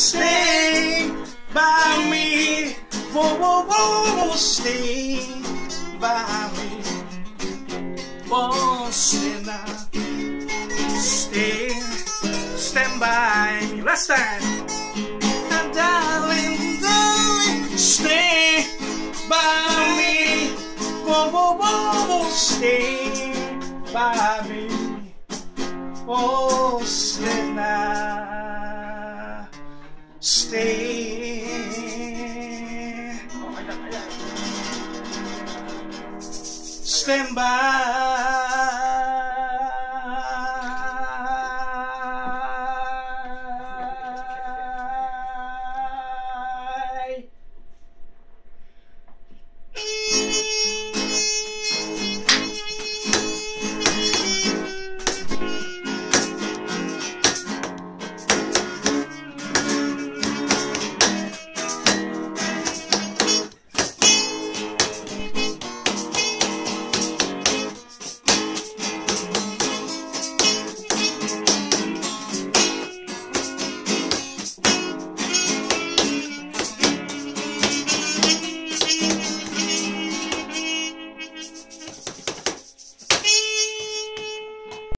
stay by me. Whoa, whoa, whoa, stay by me. Stay now. Stay, stand by me. Last time. And darling, darling, stay by me. Whoa, whoa, whoa, stay by me. Oh, now. Stay. Stand by